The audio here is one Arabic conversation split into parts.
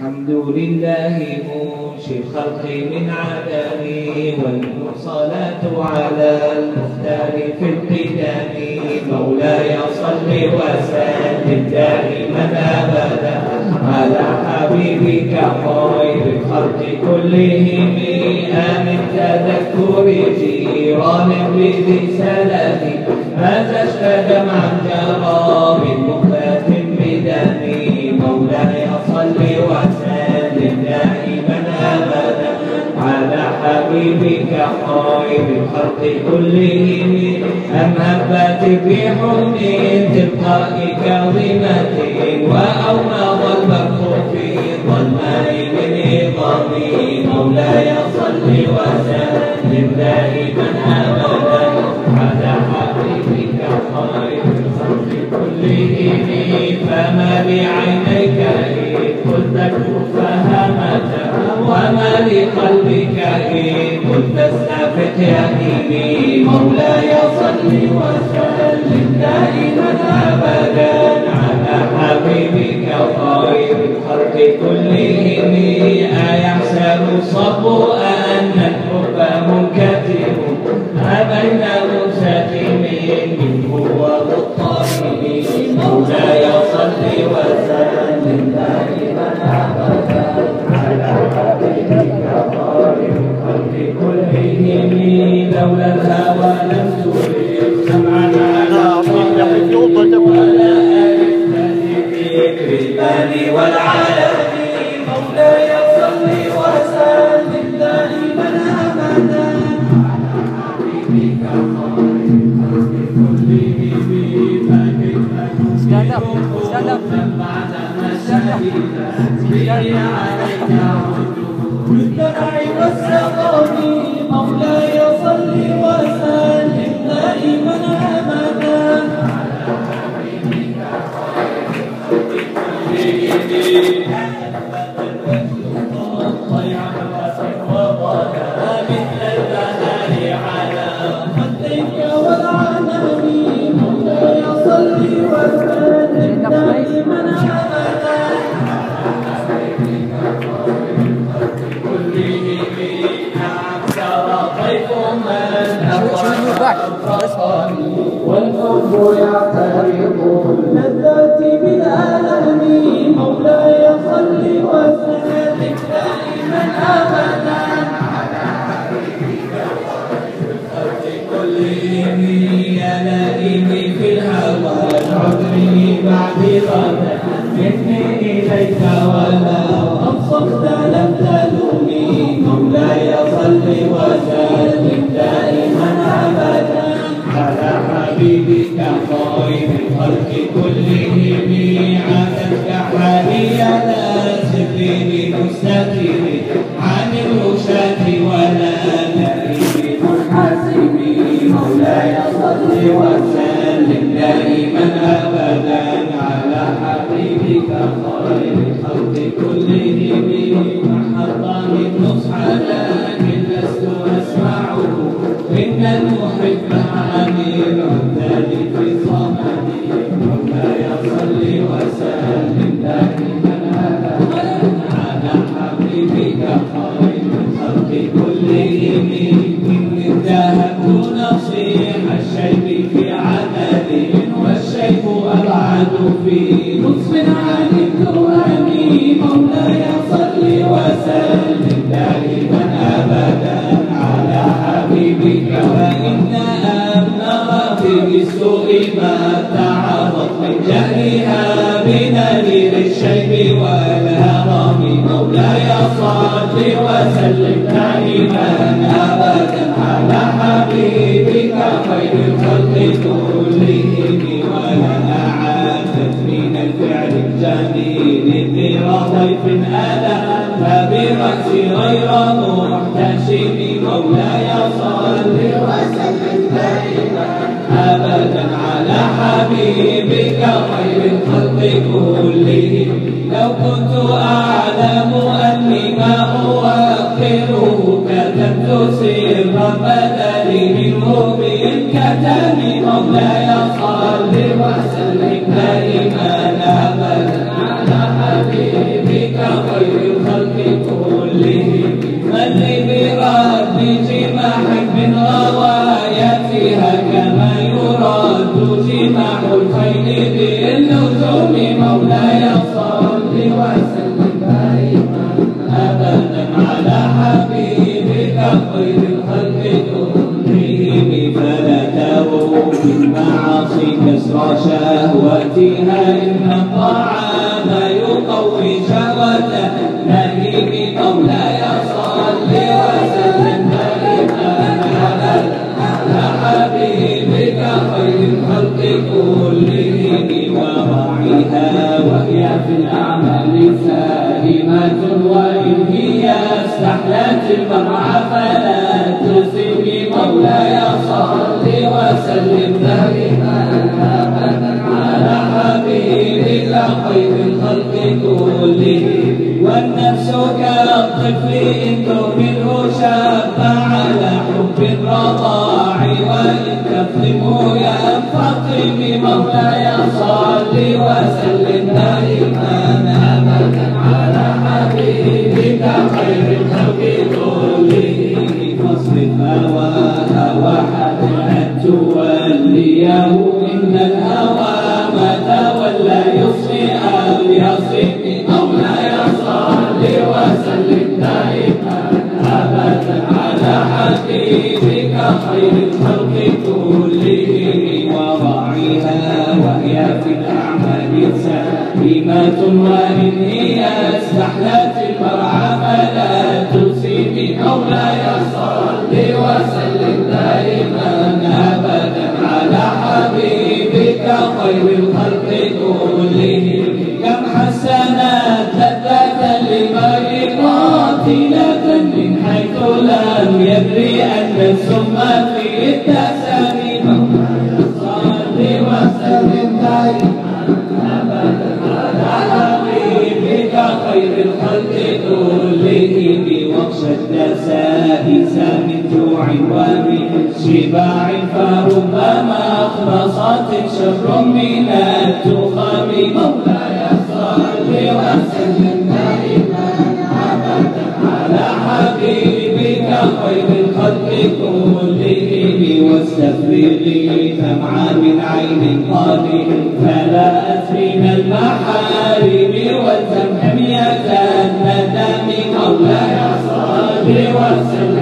الحمد لله منشي الخلق من عدم والصلاة على المختار في القدم مولاي صل وسلم دائما أبدا على حبيبك خير الخلق كلهم. آمن تذكر جيران بذي سلام ماذا اشتد مع جرى من حبيبك خير الخلق كلهم. أم هبت الريح من تلقاء كاظمة وأومض البحر في ظلماء بالنظام مولاي صل وسلم دائما أبدا على حبيبك خير الخلق كلهم. فما بعينيك إذ قلت فهمت وما لقلبك استفق يهيمي مولاي صل وسلم دائما أبدا على حبيبك خير الخلق كلهم. أيحسب الصبو أن الحب منكتب ما بين منسجم منه ومضطرب مولاي صل وسلم دائما لولا الهوى Бог даст. على حبيبك خير الخلق كلهم. لو كنت أعلم أني ما أوقره كتبت سر بدلي منه بالكتم مولاي شهوتها إن الطعام يقوي شهوته نهيب مولاي صل وسلم ابدا على حبيبك خير الخلق كلهم وراعيها وهي في الاعمال سائمه وإن هي استحلت المرعى فلا تسلم مولاي صل وسلم دائما على حبيبك خير الخلق كلهم والنفس كالطفل إن تهمله شاب على حب الرضاع وان تفطمه ينفطم مولاي صل وسلم دائما أبدا على حبيبك خير الخلق كلهم فاصرف هواها وحتى توليه. خير شباع فربما أخرصت شر من التخم مولاي صل وسلم دائما أبدا على حبيبك خير الخلق كلهم واستفرغي دمعا من عين قادر فلا أسرين المحارم والتمحمية الندم مولاي صل وسلم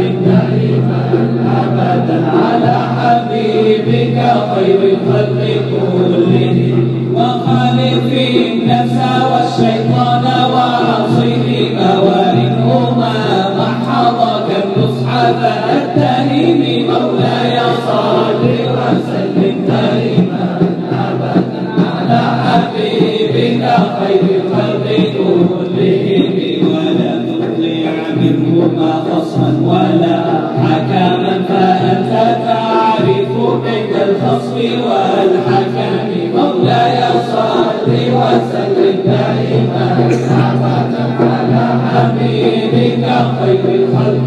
خير الخلق كلهم وخالف النفس والشيطان وعصيهما وإنهما محضك النصح فأتهم مولاي صل وسلم حبيبك خير الخلق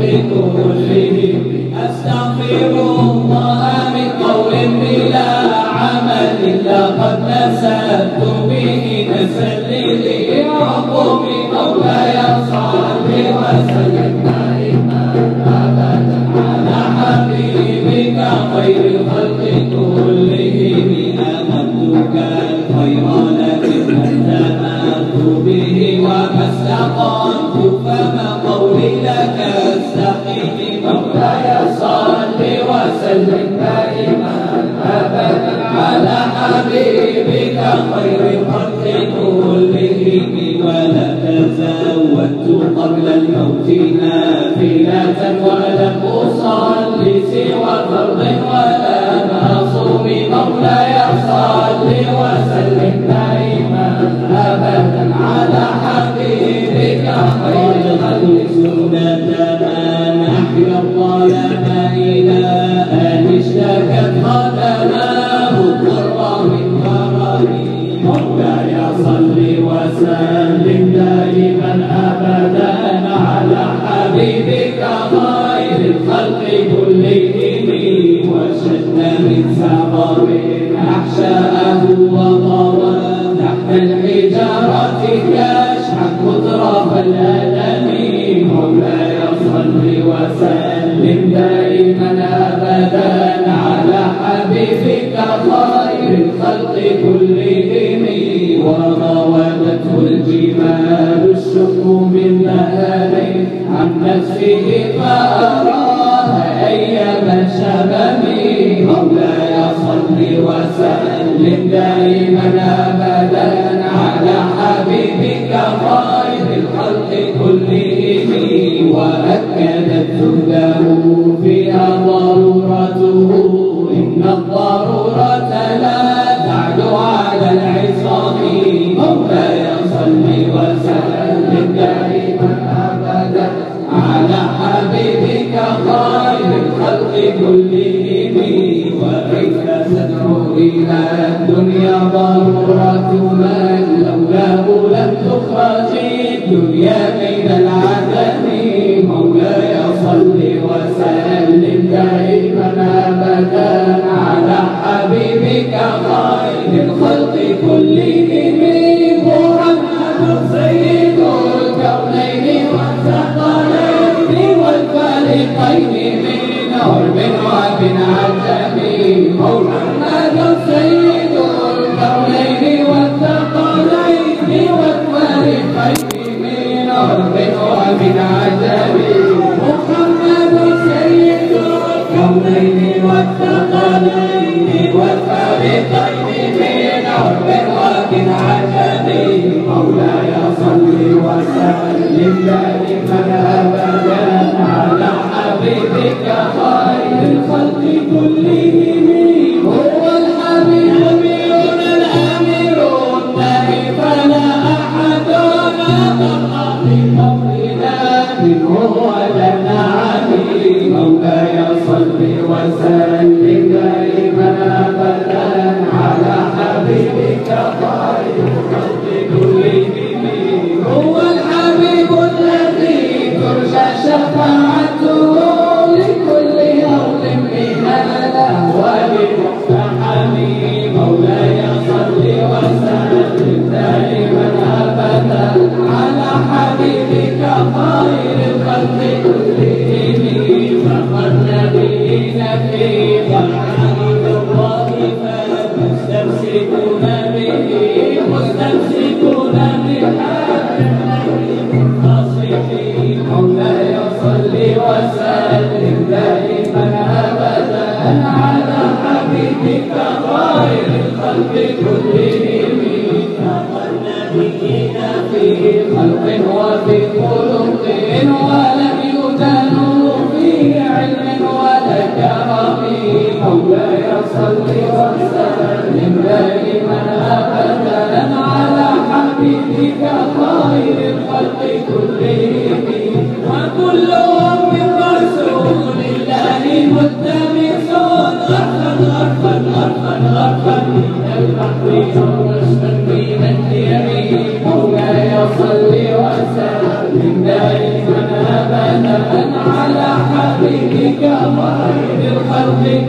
قرب وابن عَجَمِي عتبي مولانا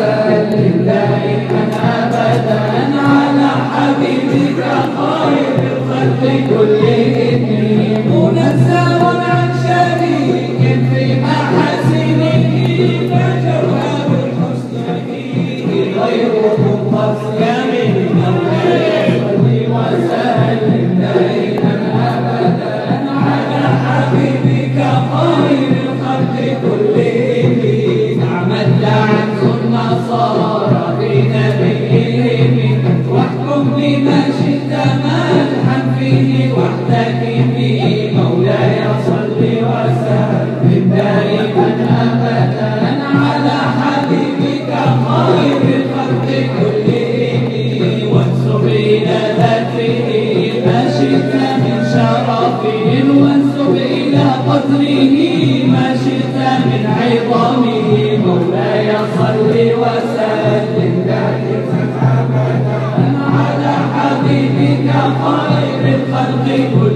وسلم دائما ابدا على حبيبك خير الخلق كلهم. منزه الخلق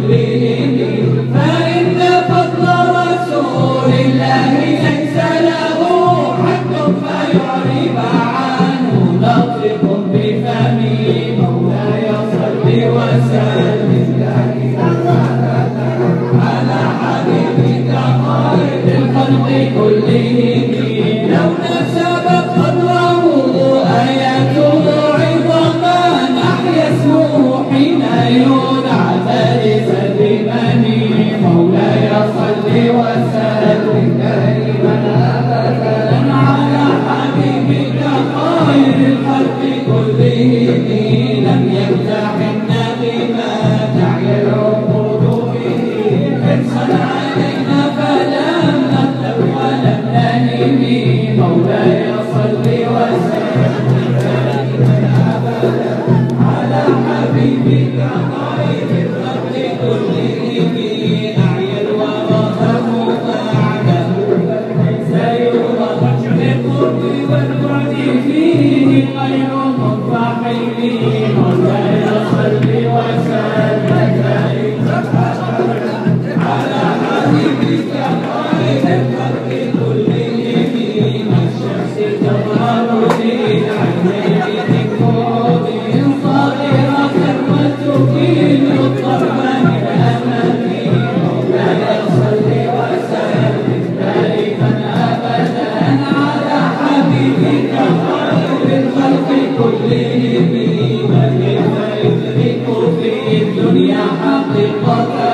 importa.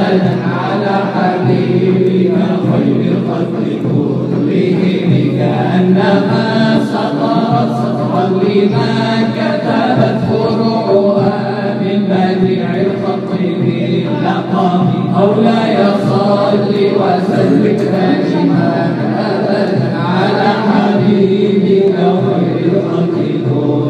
صلاة على حبيبك خير الخلق كلهم كأنها سطرت سطرا لما كتبت فروعها من بديع الخط باللقب مولاي صلي وسلم دائما أبدا على حبيبك خير الخلق كلهم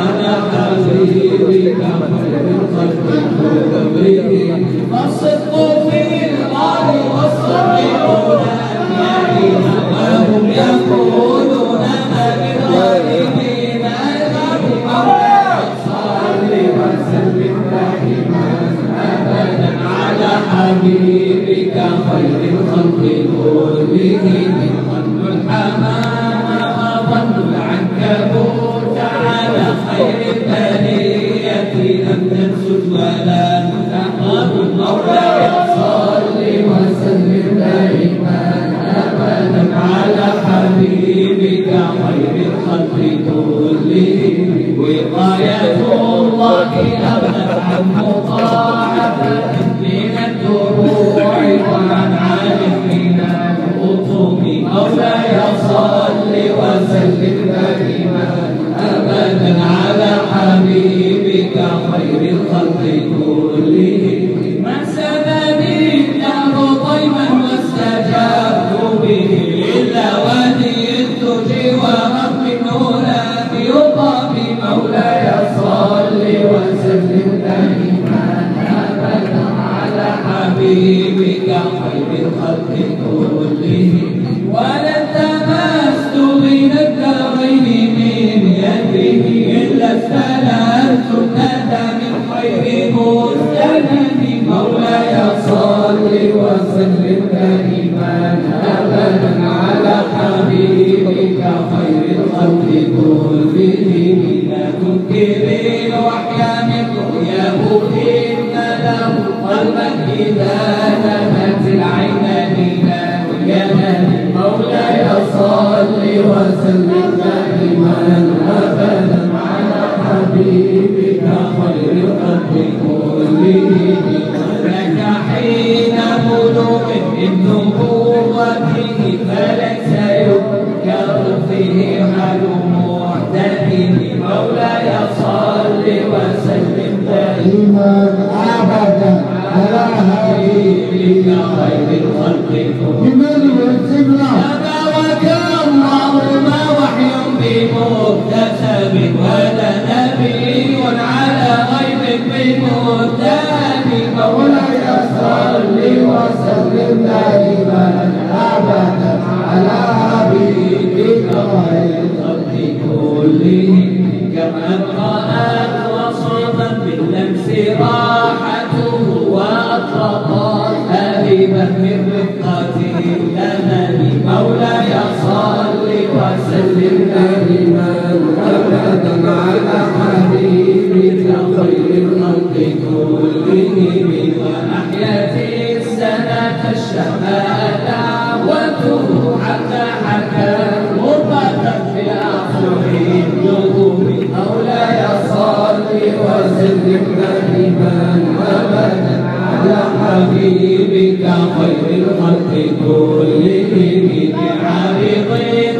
القرآن وصفا باللمس راحته وأطلقا حبيبا من رقة لنا مولاي صل وسلم دائما. أبدا على حبيبك خير الخلق كلهم. وأحياتي السنة الشباب حبيبك خير الخلق كلهم بعارضين.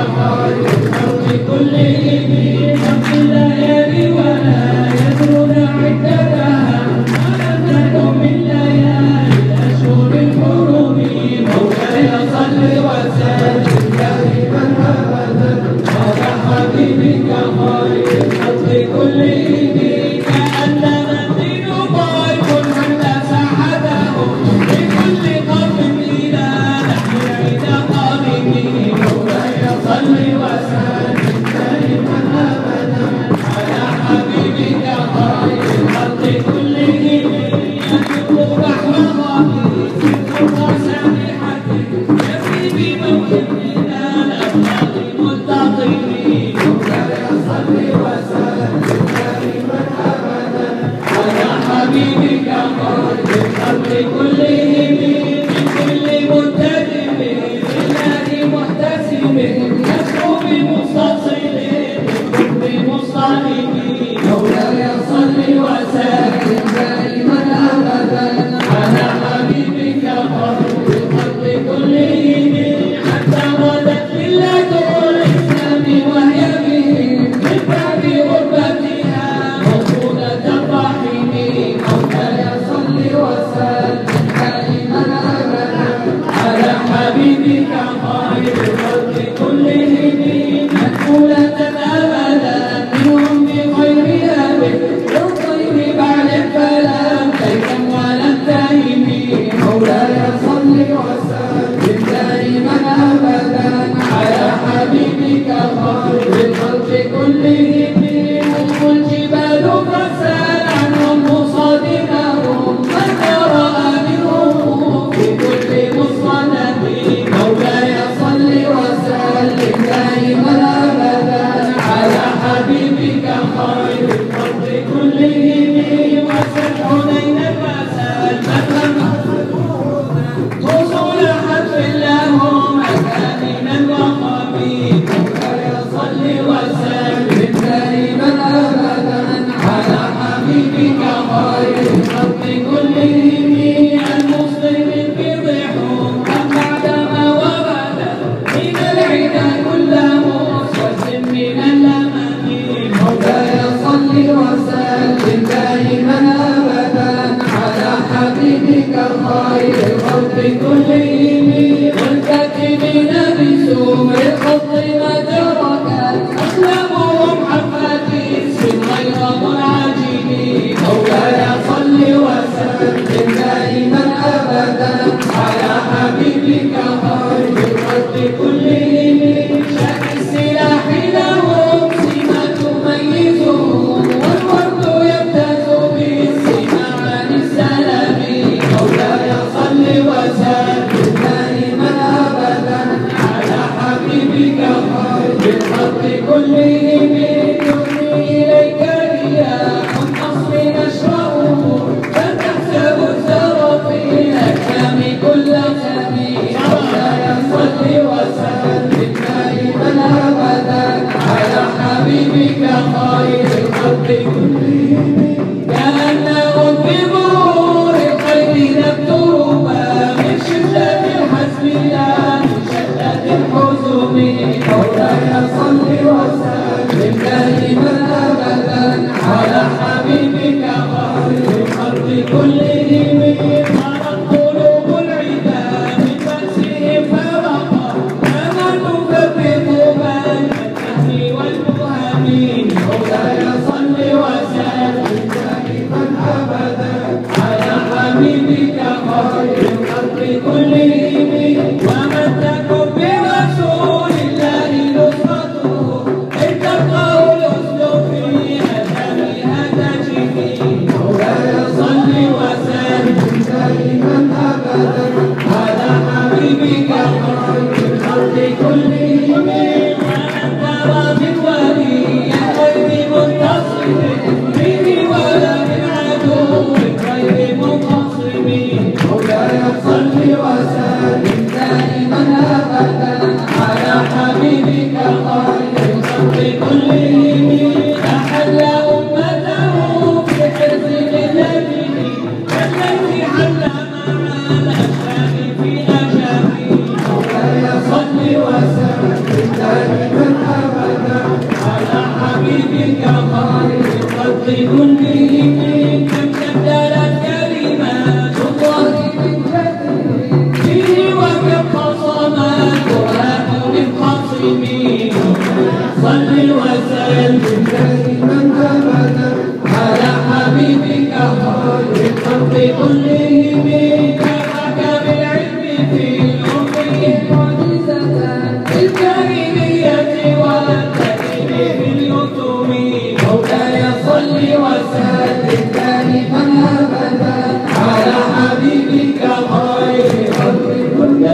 حبيبك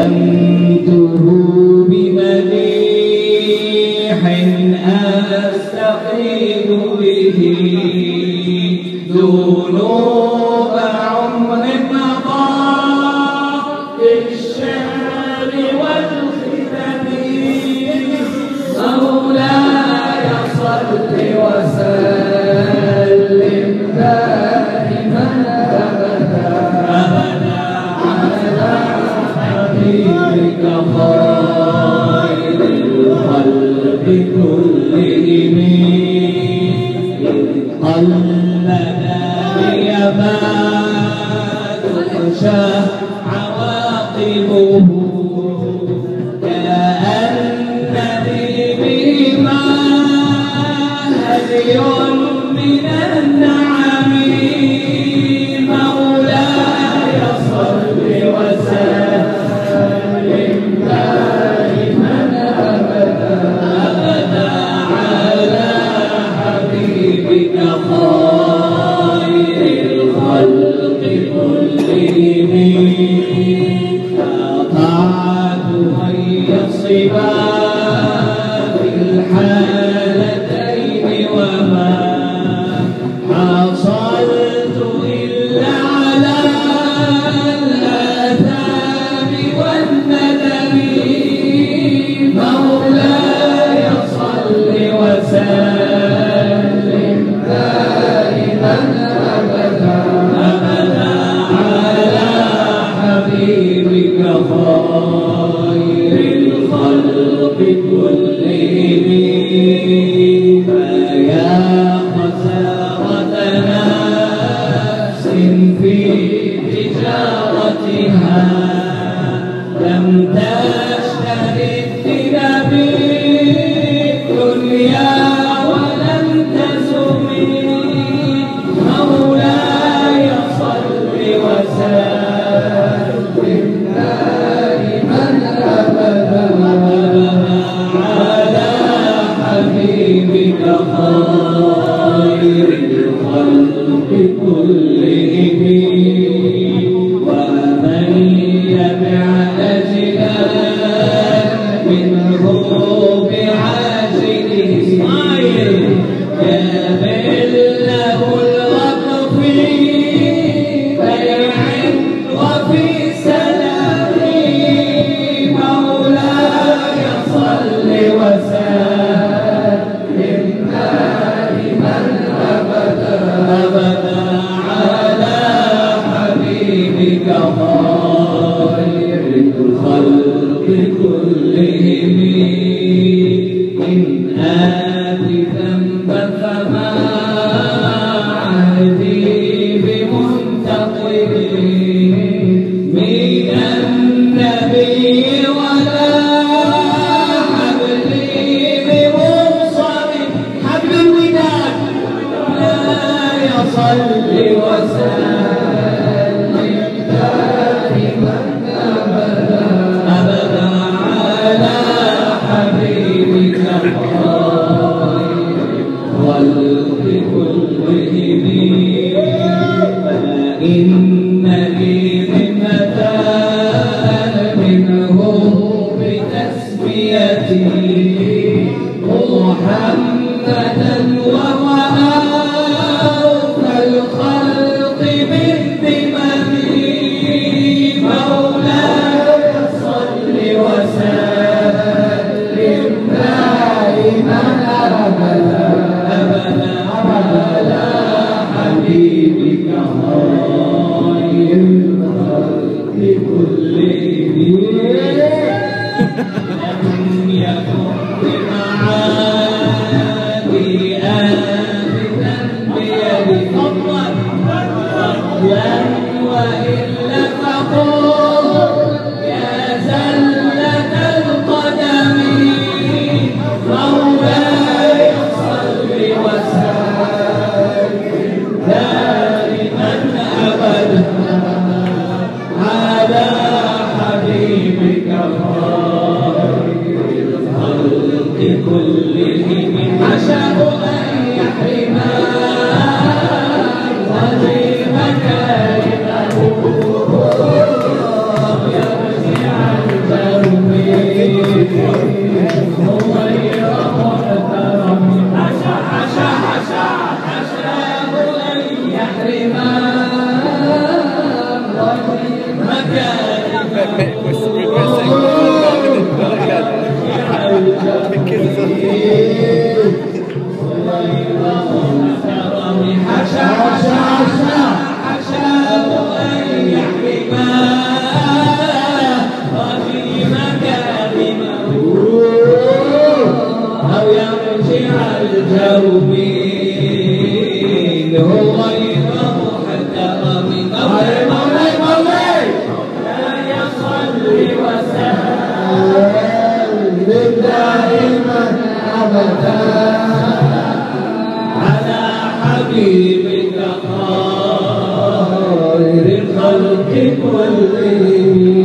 Santo حبيبك خير الخلق كلهم.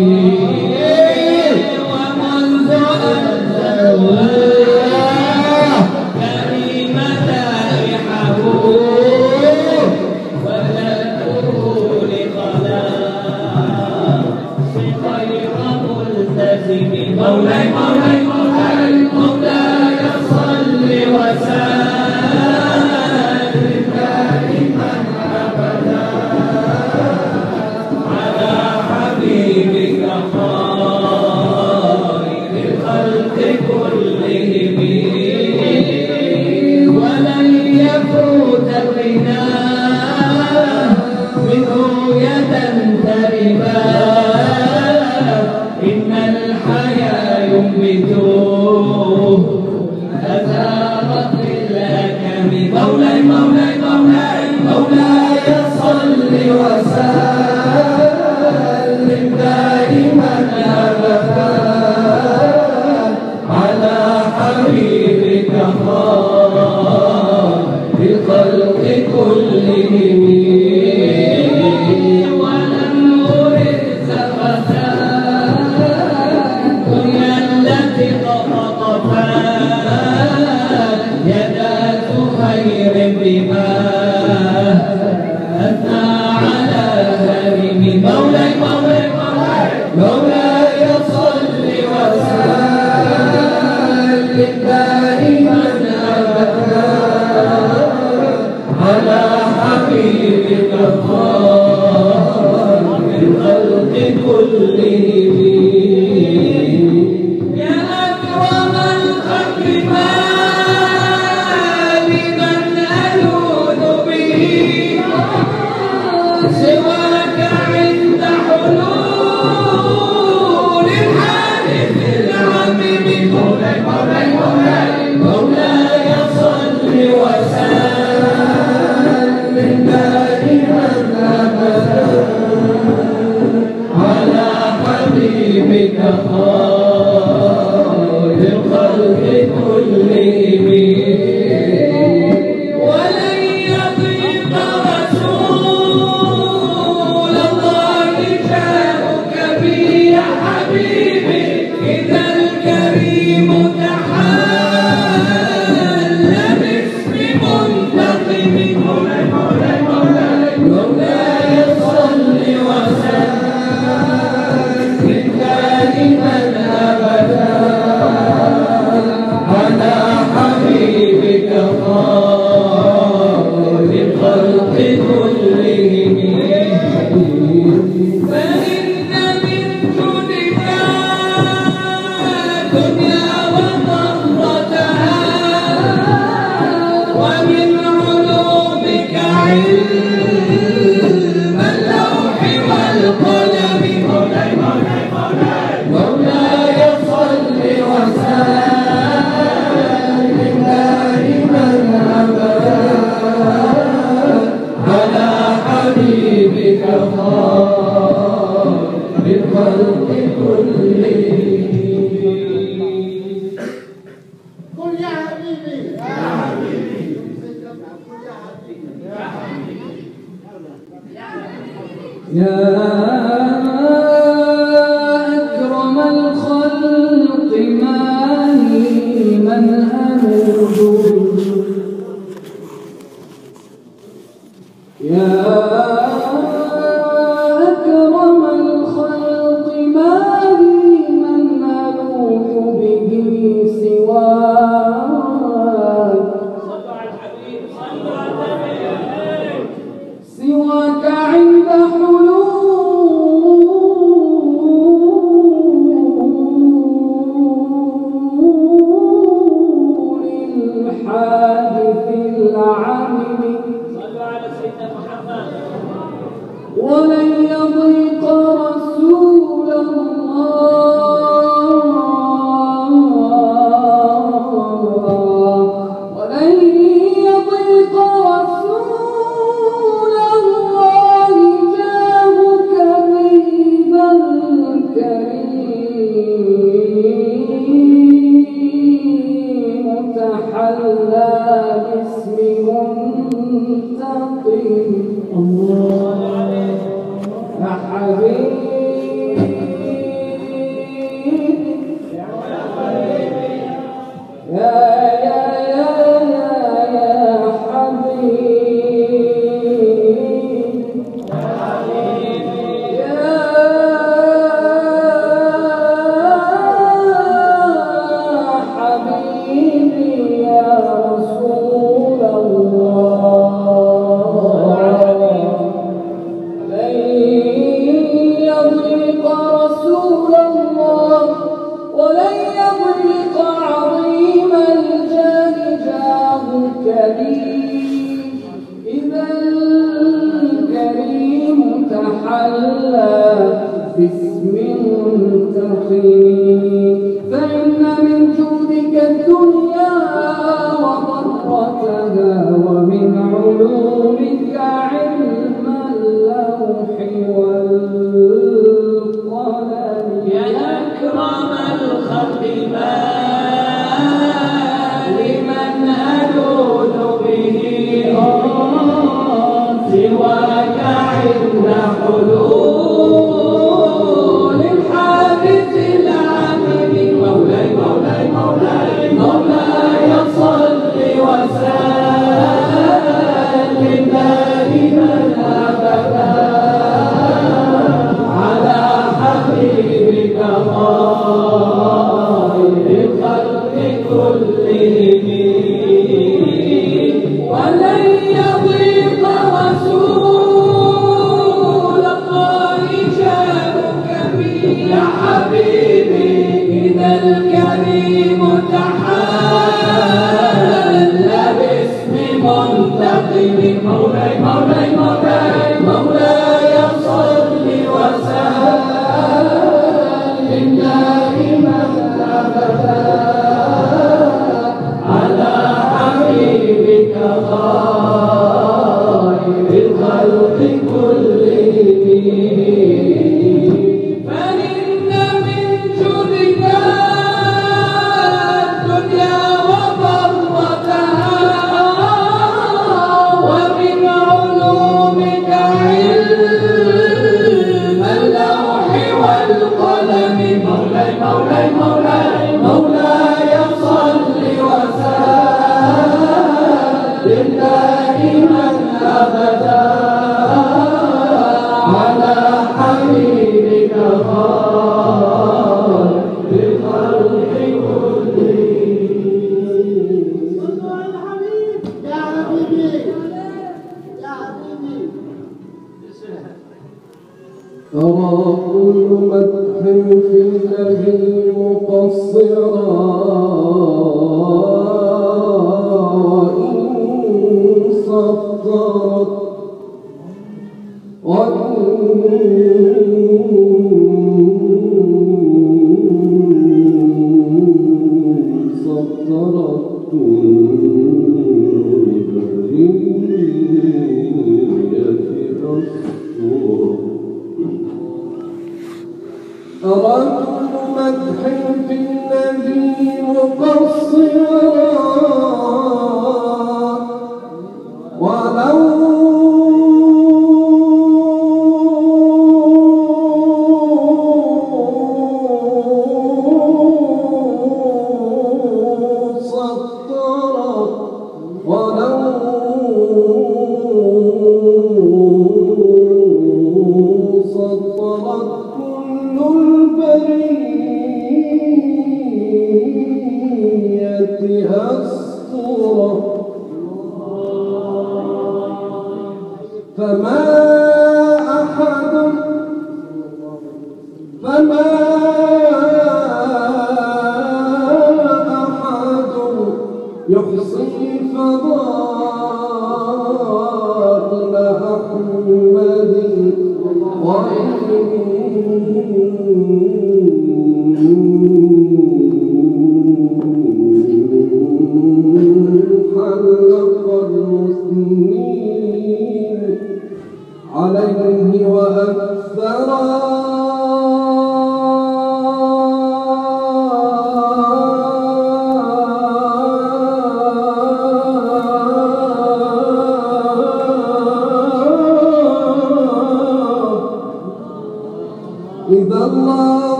وإن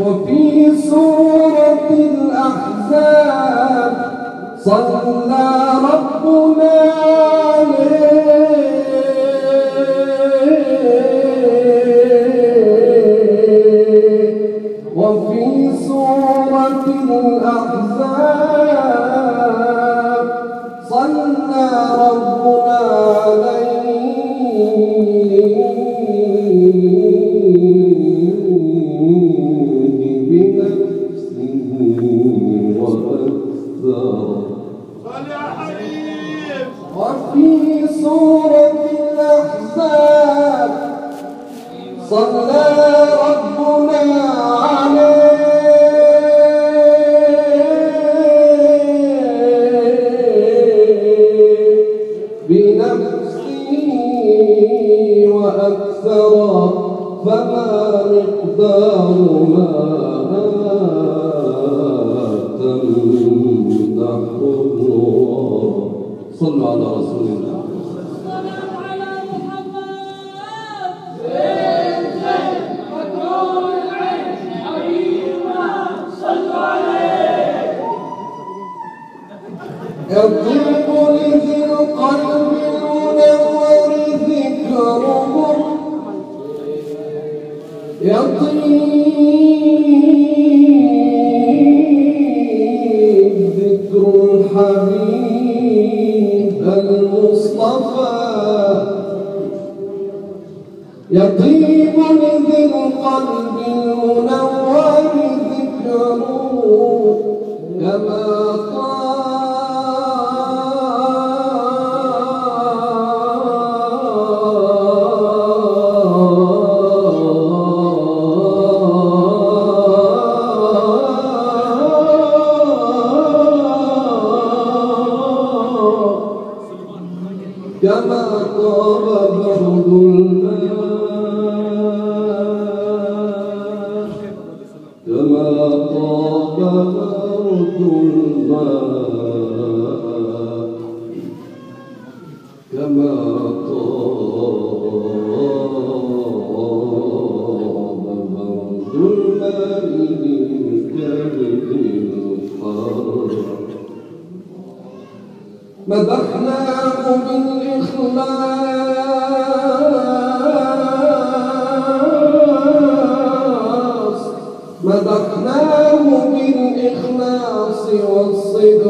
وفي سورة الأحزاب صلى ربنا عليه. وفي سورة الأحزاب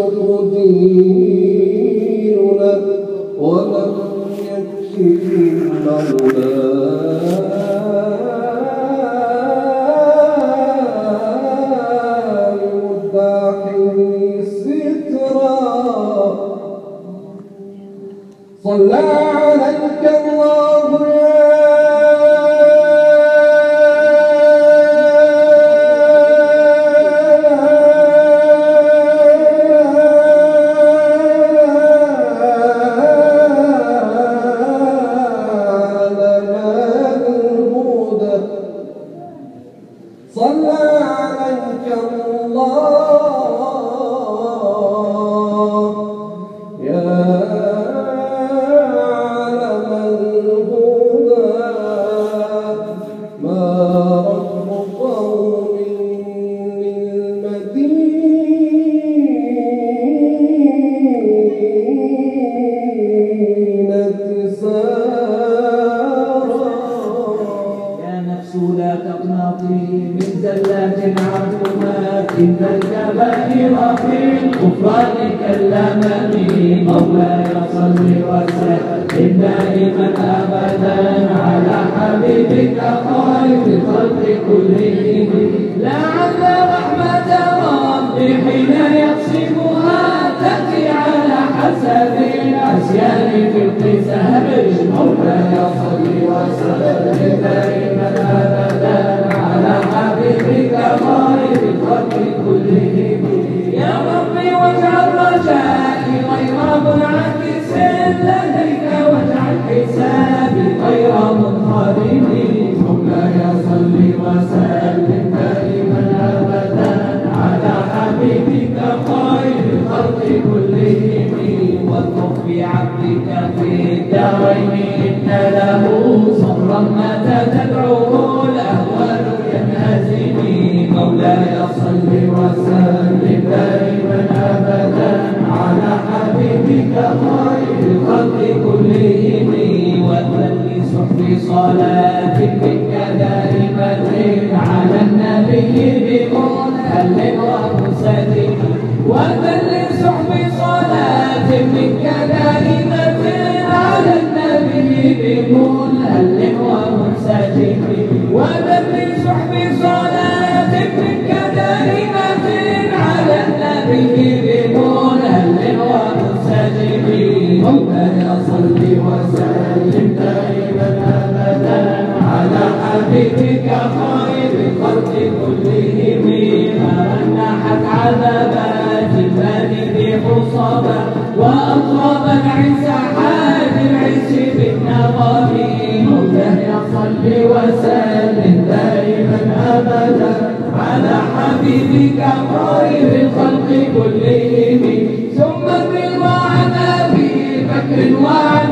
ونقدر ديننا ولم يكفي دائما أبدا على حبيبك خير الخلق كلهم منحت عذابات البلد حصبا وأطرب العز حاد العز بالنظر موته صل وسلم دائما أبدا على حبيبك خير الخلق كلهم ثم الرضا عن أبي بكر وعلي.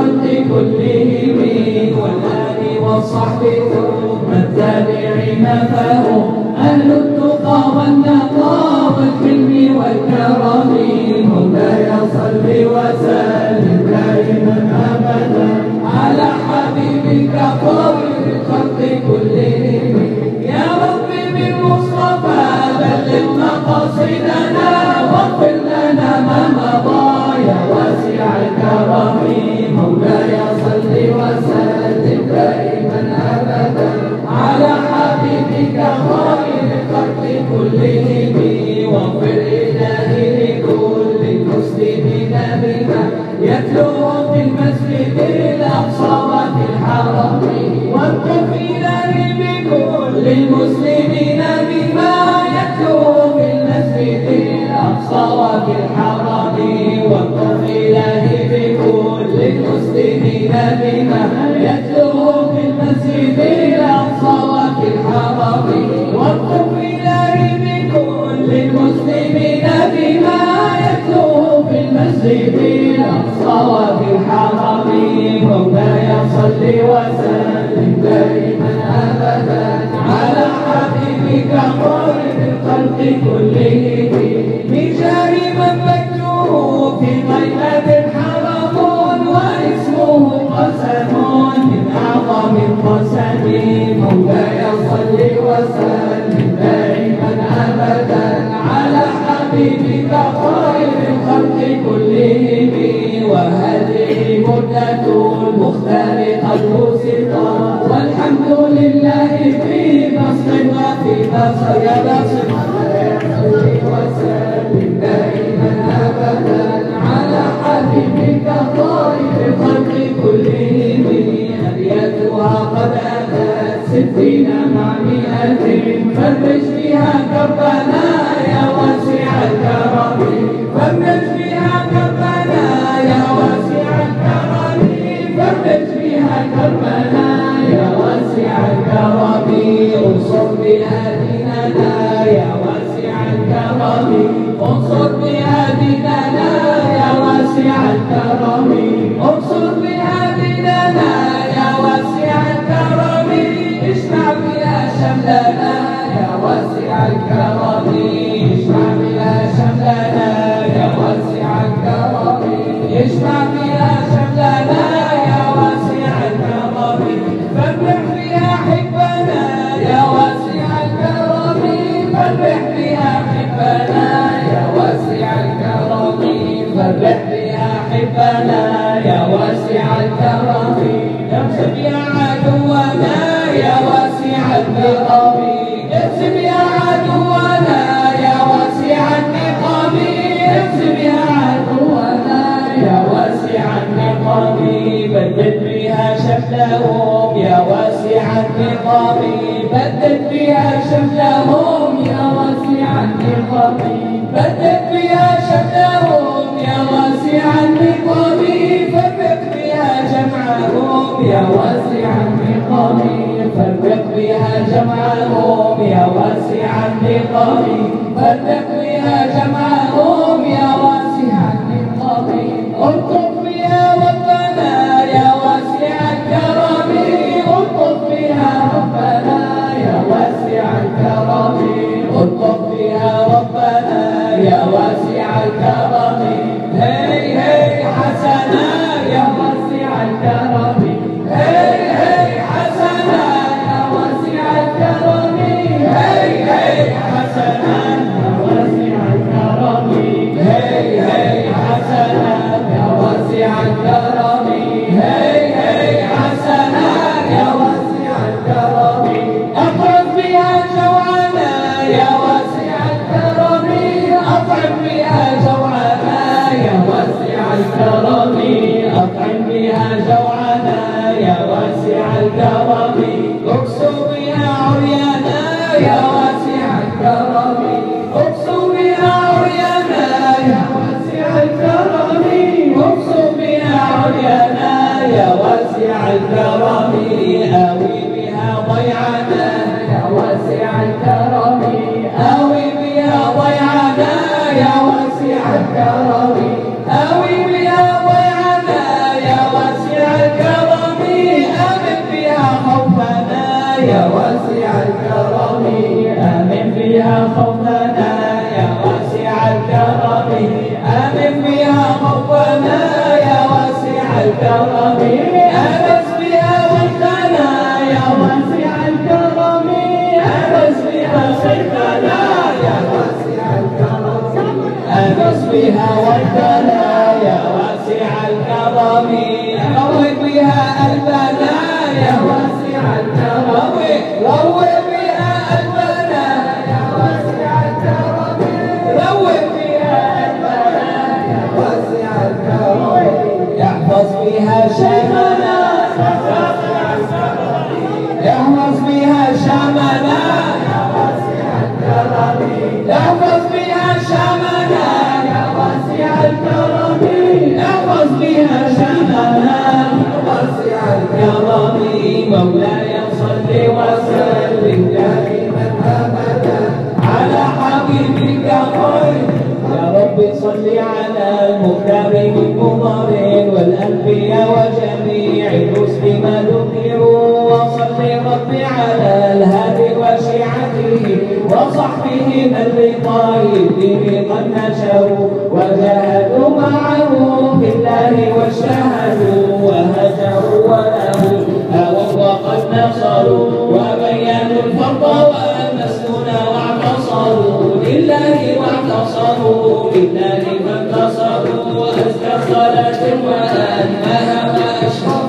الخلق كلهم والآل والصحب ثم التابعين فهم أهل التقى والنقى والحلم والكرم هم لا يصل وسلم دائما أبدا على حبيبك قرب بكليتي من جريمة في واسمه من أعظم القسم مولاي وسلم دائما أبدا على حبيبك خير الخلق كلهم وهذه مدة والحمد لله في نصر وفي نصر يا مع مئة فالمجدها كربلاء يا واسع الكرم. فالمجد بدت بها فرق بها جمعهم يا واسع النقاب بها جمعهم وصحبه من رضا قد نشروا وجاهدوا معه في الله واجتهدوا وهجروا ونهوا أووا وقد نصروا وبينوا الفرق وأن السنن واعتصروا. لله واعتصروا بالله فانتصروا أزكى صلاة وأنها وأشهر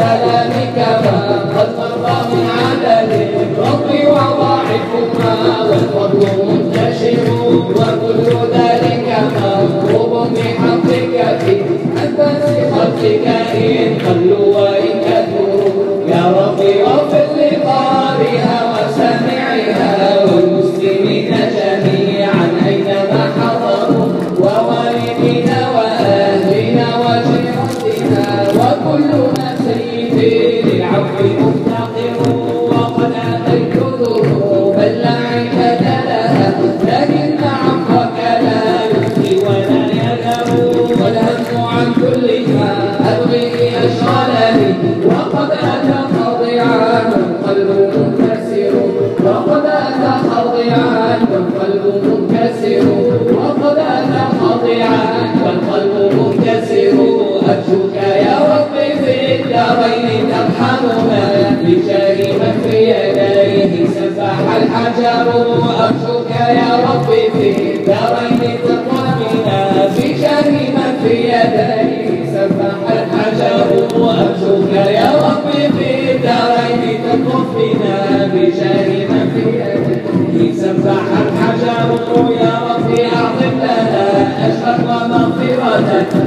Salamita.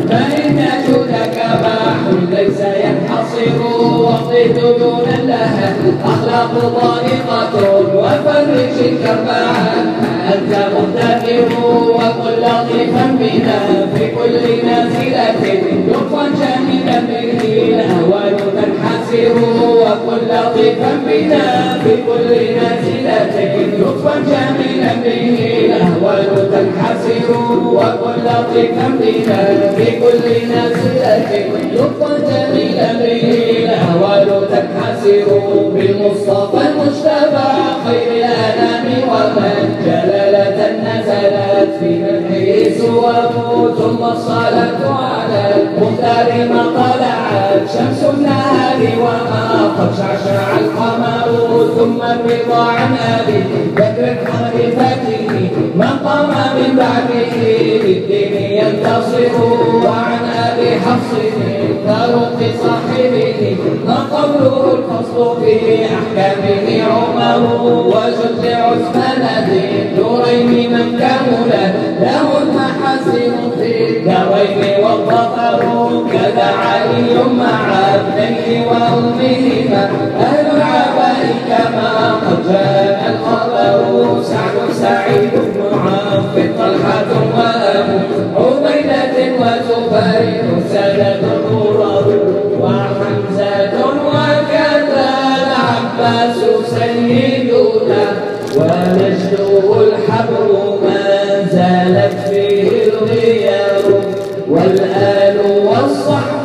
فإن جودك بحر ليس ينحصر واقضي ديونا لها أخلاق طريقة وفرج الكفاح أنت مدبر وكن لطيفا بنا. في كل نازلة لطفا جميلا به نهوان تنحسر وكن لطيفا بنا. في كل نازلة لطفا جميلا به الأرض تنحسر وكل بأمرنا بكل نازلة لطفا جميلا أمرنا الأهوال تنحسر بالمصطفى المجتبى خير الأنام ومن جلالة نزلت في منحه سوره ثم الصلاة على المختار ما طلعت شمس النهار وما قد شعشع القمر ثم الرضا عن أبي قام من بعده بالدين ينتصر. وعن أبي حفص ترق صاحبه ما قوله الفصل في أحكامه عمر وجد عثمان ذي الدورين من كمل له المحاسن في الدارين والظفر. كذا علي مع ابنيه وأمهما أهل العباء كما قد جاء فريسة قرر وحمزة وكذا العباس سيدنا ومجده الحبر ما زالت فيه الغيار والآل والصحب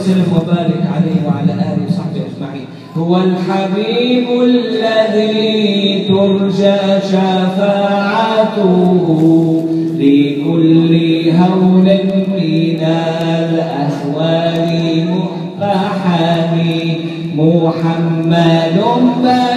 وسلم وبارك عليه وعلى آله وصحبه أجمعين. هو الحبيب الذي ترجى شفاعته لكل هول من الأهوال محمد محمد